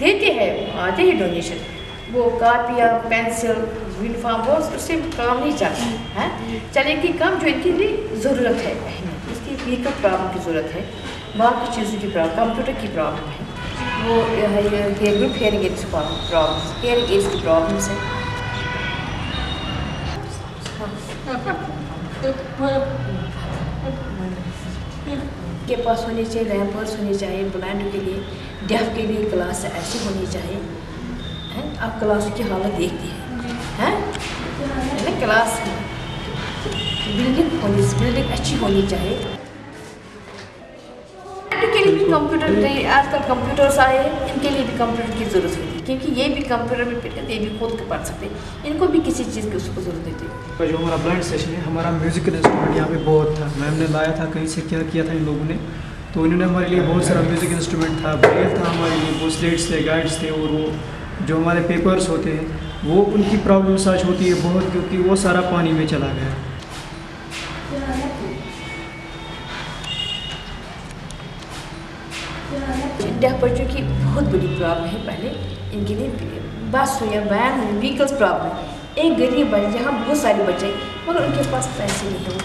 देते हैं, आते हैं डोनेशन वो कापियाँ पेंसिल यूनिफॉर्म वो उससे काम नहीं चलता है? चलेगी कम जो इनकी लिए ज़रूरत है। इसकी व्हीकल प्रॉब्लम की ज़रूरत है, बाकी चीज़ों की प्रॉब्लम कंप्यूटर की प्रॉब्लम है। वो hair group hearing aids problem hearing aids की प्रॉब्लम्स है। के पास होनी चाहिए रैम्पर्स होनी चाहिए ब्लाइंड के लिए डेफ के लिए क्लास ऐसी होनी चाहिए, हैं? आप क्लास की हालत देखते हैं? हैं क्लास बिल्डिंग होनी, बिल्डिंग अच्छी होनी चाहिए। लिए भी कंप्यूटर आजकल कंप्यूटर्स आए इनके लिए भी कंप्यूटर की ज़रूरत होती है। क्योंकि ये भी कंप्यूटर में ये भी खुद के पढ़ सकते इनको भी किसी चीज़ की उसको ज़रूरत होती है। जो हमारा ब्लाइंड सेशन है हमारा म्यूज़िकल इंस्ट्रूमेंट यहाँ पे बहुत था। मैम ने लाया था कहीं से क्या किया था इन लोगों ने? तो इन्होंने हमारे लिए बहुत सारा म्यूज़िक इंस्ट्रूमेंट था ब्रेल था हमारे लिए वो स्लेट्स थे गाइड्स थे और वो जो हमारे पेपर्स होते हैं वो उनकी प्रॉब्लम सच होती है बहुत क्योंकि वो सारा पानी में चला गया। डेफ बच्चों की बहुत बड़ी प्रॉब्लम है पहले। इनके लिए बस हो या वैन हो व्हीकल्स प्रॉब्लम एक गरीब बच्चे यहाँ बहुत सारे बच्चे मगर उनके पास पैसे नहीं है। वो